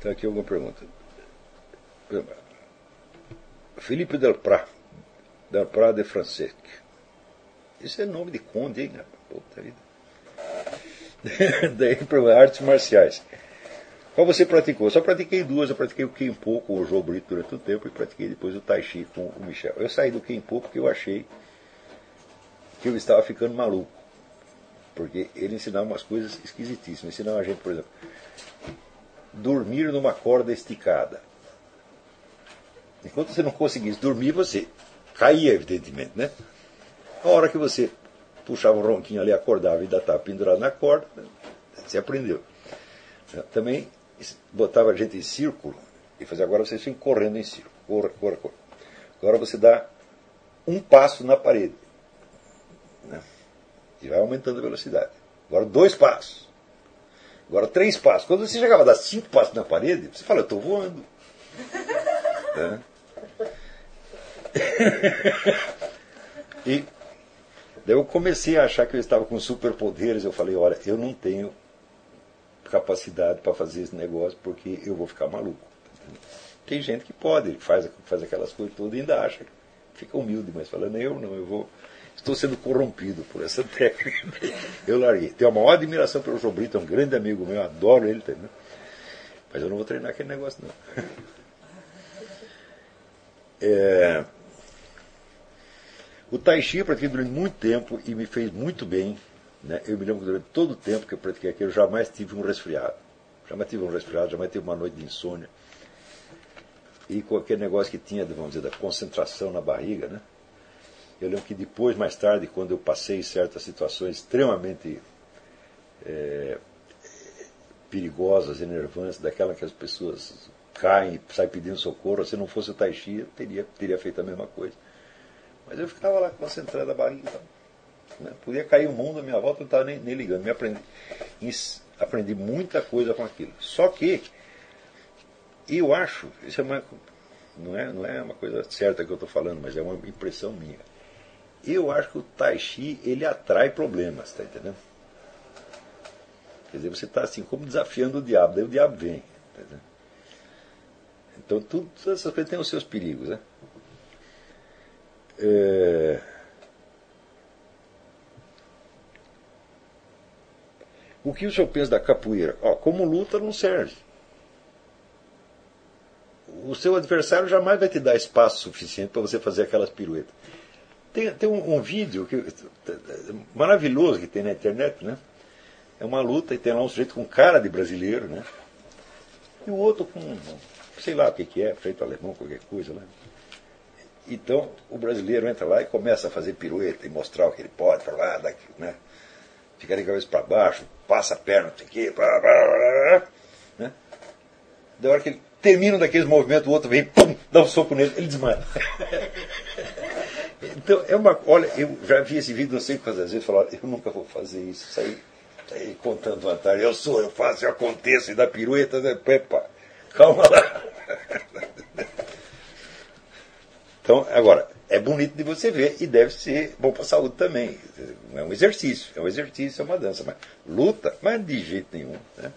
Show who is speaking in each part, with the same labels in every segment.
Speaker 1: Então aqui alguma pergunta. Felipe Delprat, Delprat de Francesc. Isso é nome de conde, hein? Puta vida. Daí para artes marciais. Qual você praticou? Só pratiquei duas. Eu pratiquei o Kenpo com o João Brito durante um tempo e pratiquei depois o Tai Chi com o Michel. Eu saí do Kenpo porque eu achei que eu estava ficando maluco. Porque ele ensinava umas coisas esquisitíssimas. Ensinava a gente, por exemplo, dormir numa corda esticada. Enquanto você não conseguisse dormir, você caía, evidentemente, né? A hora que você puxava um ronquinho ali, acordava e ainda estava pendurado na corda, você aprendeu. Também botava a gente em círculo e fazia agora vocês ficam correndo em círculo. Corra, corra, corra. Agora você dá um passo na parede. Né? E vai aumentando a velocidade. Agora dois passos. Agora três passos. Quando você chegava a dar cinco passos na parede, você fala, eu estou voando. né? e daí eu comecei a achar que eu estava com superpoderes. Eu falei, olha, eu não tenho capacidade para fazer esse negócio porque eu vou ficar maluco. Tem gente que pode, faz, faz aquelas coisas todas e ainda acha, fica humilde, mas falando, eu não, eu vou. Estou sendo corrompido por essa técnica. Eu larguei. Tenho a maior admiração pelo João Brito, é um grande amigo meu, adoro ele também. Mas eu não vou treinar aquele negócio, não. É... O Tai Chi eu pratiquei durante muito tempo e me fez muito bem. Né? Eu me lembro que durante todo o tempo que eu pratiquei aquilo, eu jamais tive um resfriado. Jamais tive um resfriado, jamais tive uma noite de insônia. E qualquer negócio que tinha, vamos dizer, da concentração na barriga, né? Eu lembro que depois, mais tarde, quando eu passei certas situações extremamente é, perigosas, enervantes, daquela que as pessoas caem e saem pedindo socorro, se não fosse o Tai Chi, eu teria, teria feito a mesma coisa. Mas eu ficava lá concentrado a barriga. Então, né? Podia cair o mundo à minha volta, eu não estava nem, nem, ligando. Me aprendi, aprendi muita coisa com aquilo. Só que eu acho, isso é uma, não, é, não é uma coisa certa que eu estou falando, mas é uma impressão minha. Eu acho que o Tai Chi ele atrai problemas, tá entendendo? Quer dizer, você está assim, como desafiando o diabo, daí o diabo vem. Tá então, tudo, todas essas coisas têm os seus perigos. Né? É... O que o senhor pensa da capoeira? Ó, como luta não serve. O seu adversário jamais vai te dar espaço suficiente para você fazer aquelas piruetas. Tem, tem um, um, vídeo que, maravilhoso que tem na internet, né? É uma luta e tem lá um sujeito com cara de brasileiro, né? E o outro com, sei lá o que, que é, feito alemão, qualquer coisa, né? Então o brasileiro entra lá e começa a fazer pirueta e mostrar o que ele pode, falar, daqui, né? Fica de cabeça para baixo, passa a perna, o quê, blá, blá, blá, né? Da hora que ele termina daqueles movimentos, o outro vem, pum, dá um soco nele, ele desmaia. Então, é uma. Olha, eu já vi esse vídeo não sei quantas vezes, falar, eu nunca vou fazer isso, sair, sair contando vantagem. Eu sou, eu faço, eu aconteço, e dá pirueta, né? Pepa, calma lá. Então, agora, é bonito de você ver e deve ser bom para a saúde também. É um exercício, é um exercício, é uma dança. Mas luta, mas de jeito nenhum. Né?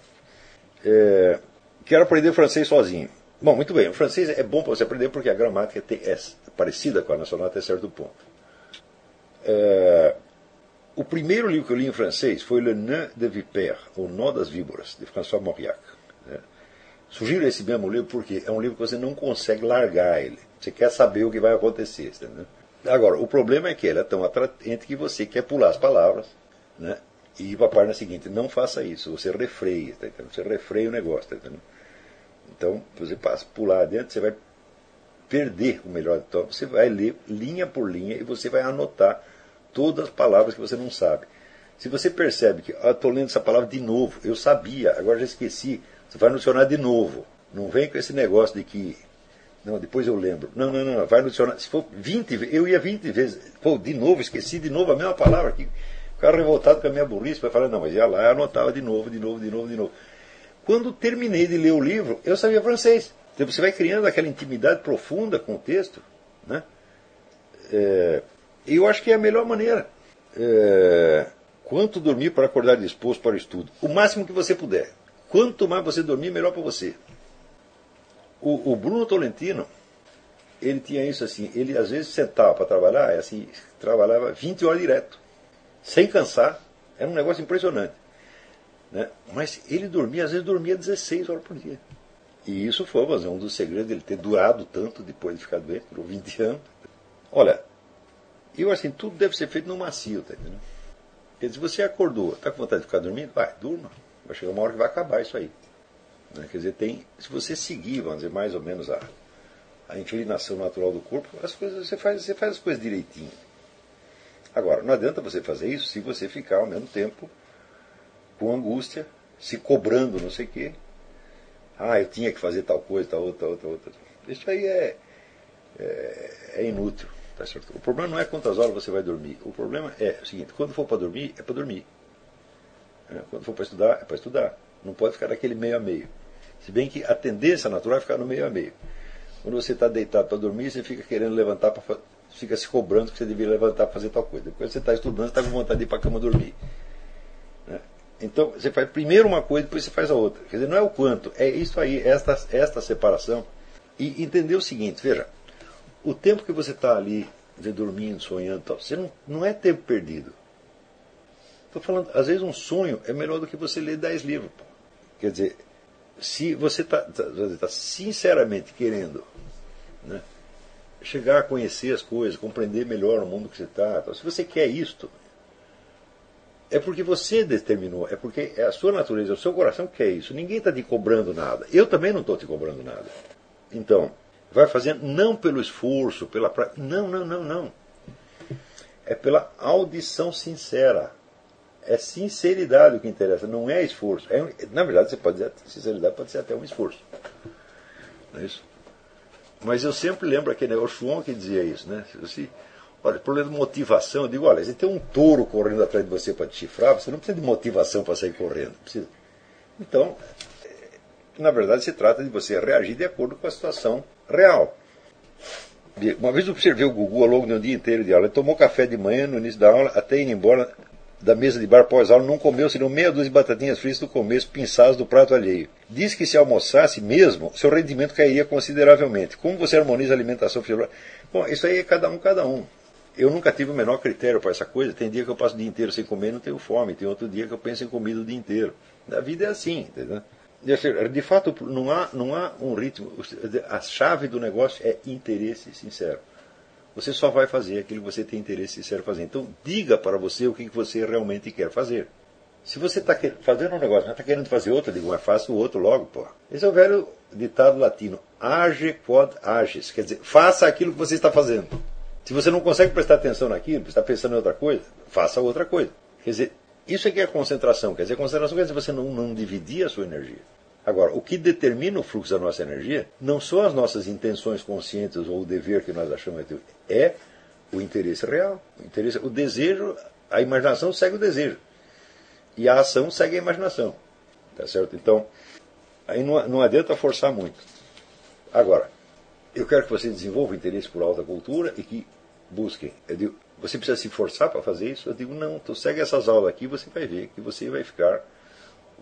Speaker 1: É, quero aprender francês sozinho. Bom, muito bem. O francês é bom para você aprender porque a gramática é parecida com a nacional até certo ponto. É, o primeiro livro que eu li em francês foi Le Nœud de Vipère, O Nó das Víboras, de François Mauriac. Né? Sugiro esse mesmo livro porque é um livro que você não consegue largar ele. Você quer saber o que vai acontecer. Entendeu? Agora, o problema é que ele é tão atraente que você quer pular as palavras né? e ir para a página seguinte. Não faça isso, você refreia, tá você refreia o negócio. Tá então, você passa pular adiante, você vai perder o melhor. Então, você vai ler linha por linha e você vai anotar todas as palavras que você não sabe. Se você percebe que ah, estou lendo essa palavra de novo, eu sabia, agora já esqueci, você vai no de novo. Não vem com esse negócio de que. Não, depois eu lembro. Não, não, não, vai no Se for 20 vezes, eu ia 20 vezes. Pô, de novo, esqueci de novo a mesma palavra aqui. Ficava revoltado com a minha burrice, vai falar, não, mas ia lá e anotava de novo, de novo, de novo, de novo. Quando terminei de ler o livro, eu sabia francês. Então você vai criando aquela intimidade profunda com o texto. Né? É, eu acho que é a melhor maneira. É, quanto dormir para acordar disposto para o estudo? O máximo que você puder. Quanto mais você dormir, melhor para você. O, o Bruno Tolentino, ele tinha isso assim, ele às vezes sentava para trabalhar, assim, trabalhava 20 horas direto, sem cansar, era um negócio impressionante. Né? Mas ele dormia, às vezes dormia 16 horas por dia. E isso foi mas é um dos segredos dele ter durado tanto depois de ficar doente, por 20 anos. Olha, eu assim, tudo deve ser feito no macio, tá entendendo? Quer dizer, você acordou, está com vontade de ficar dormindo? Vai, durma. Vai chegar uma hora que vai acabar isso aí. Né? Quer dizer, tem, se você seguir, vamos dizer, mais ou menos a, a inclinação natural do corpo, as coisas, você, faz, você faz as coisas direitinho. Agora, não adianta você fazer isso se você ficar ao mesmo tempo com angústia, se cobrando não sei o quê. Ah, eu tinha que fazer tal coisa, tal outra, outra, outra. Isso aí é, é, é inútil. Tá certo? O problema não é quantas horas você vai dormir. O problema é o seguinte: quando for para dormir, é para dormir. É, quando for para estudar, é para estudar. Não pode ficar naquele meio a meio. Se bem que a tendência natural é ficar no meio a meio. Quando você está deitado para dormir, você fica querendo levantar, fica se cobrando que você deveria levantar para fazer tal coisa. Depois você está estudando, você está com vontade de ir para a cama dormir. Então, você faz primeiro uma coisa, depois você faz a outra. Quer dizer, não é o quanto, é isso aí, esta, esta separação. E entender o seguinte, veja, o tempo que você está ali dormindo, sonhando, tal, você não, não é tempo perdido. Estou falando, às vezes um sonho é melhor do que você ler dez livros. Pô. Quer dizer, se você está tá, tá sinceramente querendo né, chegar a conhecer as coisas, compreender melhor o mundo que você está, se você quer isto, é porque você determinou, é porque é a sua natureza, o seu coração quer isso. Ninguém está te cobrando nada. Eu também não estou te cobrando nada. Então, vai fazendo não pelo esforço, pela prática. Não, não, não, não. É pela audição sincera. É sinceridade o que interessa, não é esforço. É, na verdade, você pode dizer, sinceridade pode ser até um esforço. Não é isso? Mas eu sempre lembro aquele o João que dizia isso, né? Se, olha, problema de motivação, eu digo, olha, você tem um touro correndo atrás de você para te chifrar, você não precisa de motivação para sair correndo. Precisa. Então, na verdade, se trata de você reagir de acordo com a situação real. Uma vez eu observei o Gugu ao longo de um dia inteiro de aula. Ele tomou café de manhã no início da aula, até ir embora da mesa de bar pós-aula, não comeu senão meia dúzia de batatinhas fritas do começo, pinçadas do prato alheio. Diz que se almoçasse mesmo, seu rendimento cairia consideravelmente. Como você harmoniza a alimentação fisiológica? Bom, isso aí é cada um, cada um. Eu nunca tive o menor critério para essa coisa. Tem dia que eu passo o dia inteiro sem comer e não tenho fome. Tem outro dia que eu penso em comida o dia inteiro. A vida é assim, entendeu? De fato, não há, não há um ritmo. A chave do negócio é interesse sincero. Você só vai fazer aquilo que você tem interesse sincero fazer. Então, diga para você o que você realmente quer fazer. Se você está fazendo um negócio, mas está querendo fazer outro, digo, mas faça o outro logo, pô. Esse é o velho ditado latino. Age quod ages. Quer dizer, faça aquilo que você está fazendo. Se você não consegue prestar atenção naquilo, está pensando em outra coisa, faça outra coisa. Quer dizer, isso aqui é concentração. Quer dizer, concentração quer dizer você não, não dividir a sua energia. Agora, o que determina o fluxo da nossa energia não são as nossas intenções conscientes ou o dever que nós achamos é o interesse real. O, interesse, o desejo, a imaginação segue o desejo. E a ação segue a imaginação. Tá certo? Então, aí não, não adianta forçar muito. Agora, eu quero que você desenvolva interesse por alta cultura e que busquem. Eu digo, você precisa se forçar para fazer isso? Eu digo, não, tu segue essas aulas aqui você vai ver que você vai ficar.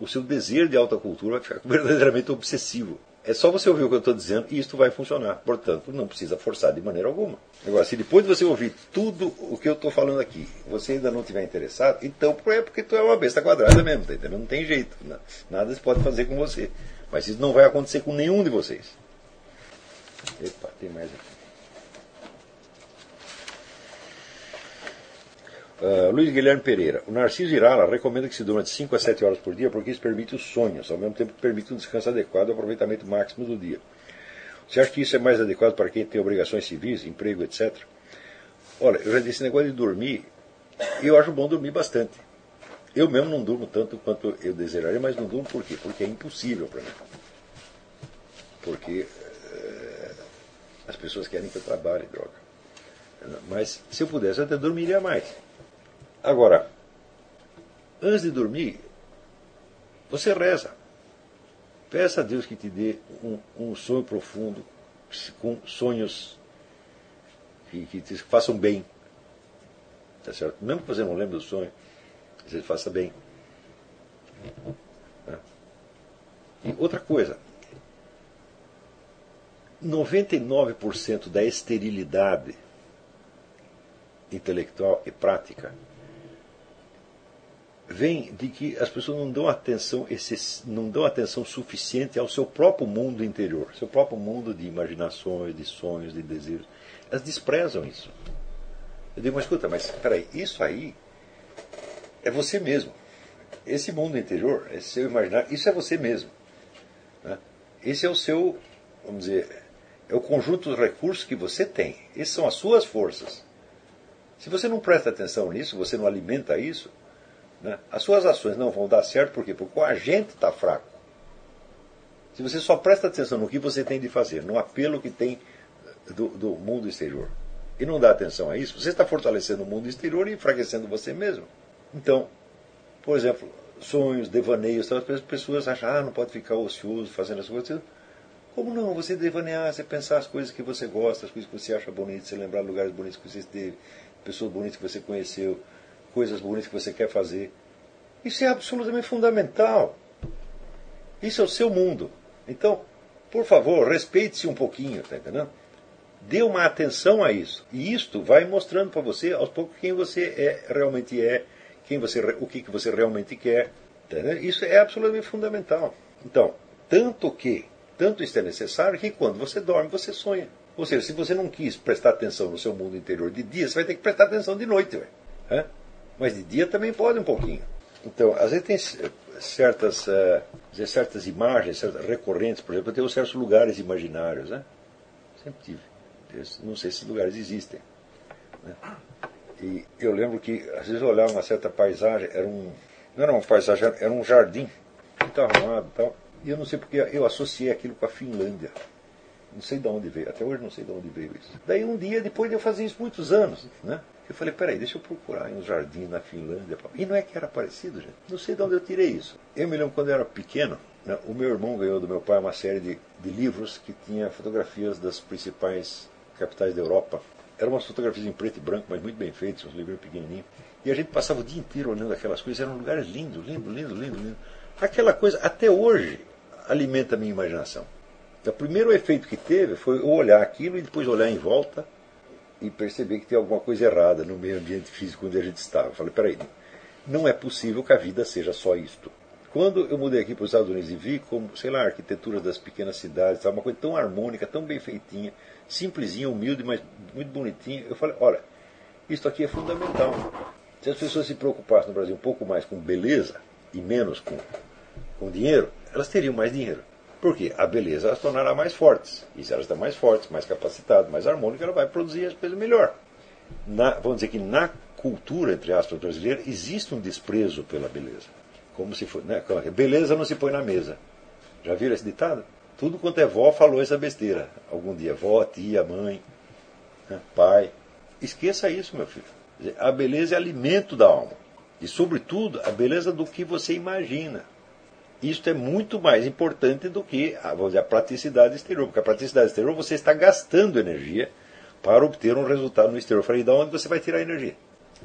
Speaker 1: O seu desejo de alta cultura vai ficar verdadeiramente obsessivo. É só você ouvir o que eu estou dizendo e isto vai funcionar. Portanto, não precisa forçar de maneira alguma. Agora, se depois de você ouvir tudo o que eu estou falando aqui, você ainda não estiver interessado, então é porque tu é uma besta quadrada mesmo, tá entendendo? Não tem jeito. Nada se pode fazer com você. Mas isso não vai acontecer com nenhum de vocês. Epa, tem mais aqui. Uh, Luiz Guilherme Pereira. O Narciso Irala recomenda que se durma de 5 a 7 horas por dia porque isso permite os sonhos, ao mesmo tempo que permite um descanso adequado e aproveitamento máximo do dia. Você acha que isso é mais adequado para quem tem obrigações civis, emprego, etc? Olha, eu já disse esse negócio de dormir, eu acho bom dormir bastante. Eu mesmo não durmo tanto quanto eu desejaria, mas não durmo por quê? Porque é impossível para mim. Porque uh, as pessoas querem que eu trabalhe, droga. Mas se eu pudesse, eu até dormiria mais. Agora, antes de dormir, você reza. Peça a Deus que te dê um, um sonho profundo, com sonhos que, que te façam bem. Tá certo? Mesmo que você não lembre do sonho, que você faça bem. Né? E outra coisa, 99% da esterilidade intelectual e prática vem de que as pessoas não dão atenção, não dão atenção suficiente ao seu próprio mundo interior, seu próprio mundo de imaginações, de sonhos, de desejos. Elas desprezam isso. Eu digo, mas escuta, mas peraí, isso aí é você mesmo. Esse mundo interior, esse seu imaginário, isso é você mesmo. Né? Esse é o seu, vamos dizer, é o conjunto dos recursos que você tem. Essas são as suas forças. Se você não presta atenção nisso, você não alimenta isso, né? As suas ações não vão dar certo, por quê? Porque o agente está fraco. Se você só presta atenção no que você tem de fazer, no apelo que tem do, do mundo exterior, e não dá atenção a isso, você está fortalecendo o mundo exterior e enfraquecendo você mesmo. Então, por exemplo, sonhos, devaneios, as pessoas acham, ah, não pode ficar ocioso fazendo as coisas. Como não? Você devanear, você pensar as coisas que você gosta, as coisas que você acha bonitas, você lembrar lugares bonitos que você esteve, pessoas bonitas que você conheceu, coisas bonitas que você quer fazer. Isso é absolutamente fundamental. Isso é o seu mundo. Então, por favor, respeite-se um pouquinho, tá entendendo? Dê uma atenção a isso. E isto vai mostrando para você, aos poucos, quem você é, realmente é, quem você, o que, que você realmente quer. Tá isso é absolutamente fundamental. Então, tanto que, tanto isso é necessário que quando você dorme, você sonha. Ou seja, se você não quis prestar atenção no seu mundo interior de dia, você vai ter que prestar atenção de noite. Véio. Mas de dia também pode um pouquinho. Então, às vezes tem certas, uh, certas imagens certas recorrentes, por exemplo, eu tenho certos lugares imaginários. Né? Sempre tive. não sei se lugares existem. Né? E eu lembro que, às vezes, eu olhava uma certa paisagem, era um, não era uma paisagem, era um jardim, muito arrumado e tal. E eu não sei porque eu associei aquilo com a Finlândia. Não sei de onde veio, até hoje não sei de onde veio isso. Daí um dia, depois de eu fazer isso muitos anos, né? Eu falei, peraí, deixa eu procurar em um jardim na Finlândia. E não é que era parecido, gente. Não sei de onde eu tirei isso. Eu me lembro quando eu era pequeno, né, o meu irmão ganhou do meu pai uma série de, de livros que tinha fotografias das principais capitais da Europa. Eram umas fotografias em preto e branco, mas muito bem feitas, uns livros pequenininhos. E a gente passava o dia inteiro olhando aquelas coisas. Eram lugares lindos, lindos, lindos, lindos, lindos. Aquela coisa, até hoje, alimenta a minha imaginação. O primeiro efeito que teve foi eu olhar aquilo e depois olhar em volta e perceber que tem alguma coisa errada no meio ambiente físico onde a gente estava. Eu falei, peraí, não é possível que a vida seja só isto. Quando eu mudei aqui para os Estados Unidos e vi como, sei lá, a arquitetura das pequenas cidades, uma coisa tão harmônica, tão bem feitinha, simplesinha, humilde, mas muito bonitinha, eu falei, olha, isto aqui é fundamental. Se as pessoas se preocupassem no Brasil um pouco mais com beleza e menos com, com dinheiro, elas teriam mais dinheiro. Porque a beleza as tornará mais fortes. E se elas estão mais fortes, mais capacitadas, mais harmônicas, ela vai produzir as coisas melhor. Na, vamos dizer que na cultura, entre aspas, brasileira, existe um desprezo pela beleza. Como se for, né? Beleza não se põe na mesa. Já viram esse ditado? Tudo quanto é vó falou essa besteira. Algum dia, vó, tia, mãe, né? pai. Esqueça isso, meu filho. A beleza é alimento da alma. E, sobretudo, a beleza do que você imagina. Isto é muito mais importante do que a, dizer, a praticidade exterior, porque a praticidade exterior você está gastando energia para obter um resultado no exterior. Eu falei, de onde você vai tirar a energia?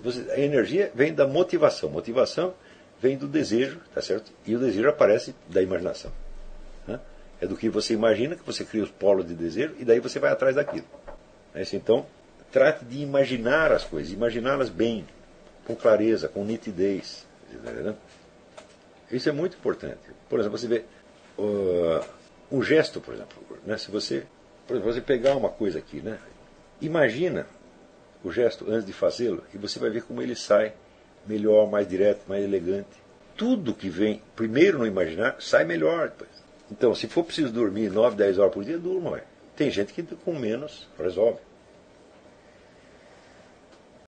Speaker 1: Você, a energia vem da motivação. Motivação vem do desejo, tá certo? E o desejo aparece da imaginação. Né? É do que você imagina que você cria os polos de desejo e daí você vai atrás daquilo. É então, trate de imaginar as coisas, imaginá-las bem, com clareza, com nitidez. Tá isso é muito importante. Por exemplo, você vê uh, um gesto, por exemplo. Né? Se você, por exemplo, você pegar uma coisa aqui, né? imagina o gesto antes de fazê-lo e você vai ver como ele sai melhor, mais direto, mais elegante. Tudo que vem primeiro no imaginar sai melhor depois. Então, se for preciso dormir 9, 10 horas por dia, durma. Tem gente que com menos resolve.